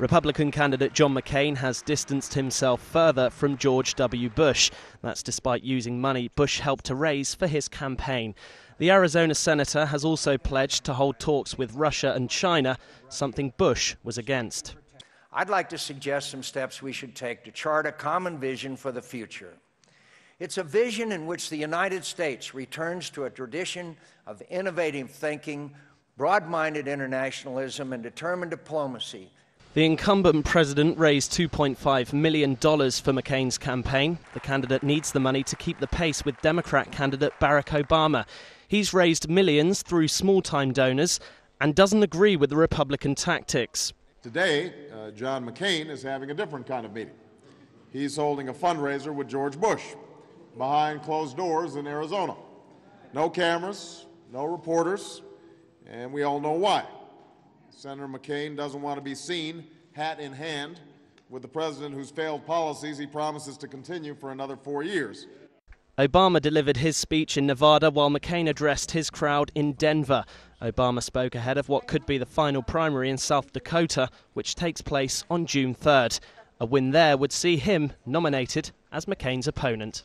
Republican candidate John McCain has distanced himself further from George W. Bush. That's despite using money Bush helped to raise for his campaign. The Arizona senator has also pledged to hold talks with Russia and China, something Bush was against. I'd like to suggest some steps we should take to chart a common vision for the future. It's a vision in which the United States returns to a tradition of innovative thinking, broad minded internationalism, and determined diplomacy the incumbent president raised $2.5 million for McCain's campaign. The candidate needs the money to keep the pace with Democrat candidate Barack Obama. He's raised millions through small time donors and doesn't agree with the Republican tactics. Today, uh, John McCain is having a different kind of meeting. He's holding a fundraiser with George Bush behind closed doors in Arizona. No cameras, no reporters, and we all know why. Senator McCain doesn't want to be seen hat in hand with the president whose failed policies he promises to continue for another four years. Obama delivered his speech in Nevada while McCain addressed his crowd in Denver. Obama spoke ahead of what could be the final primary in South Dakota, which takes place on June 3rd. A win there would see him nominated as McCain's opponent.